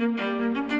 Música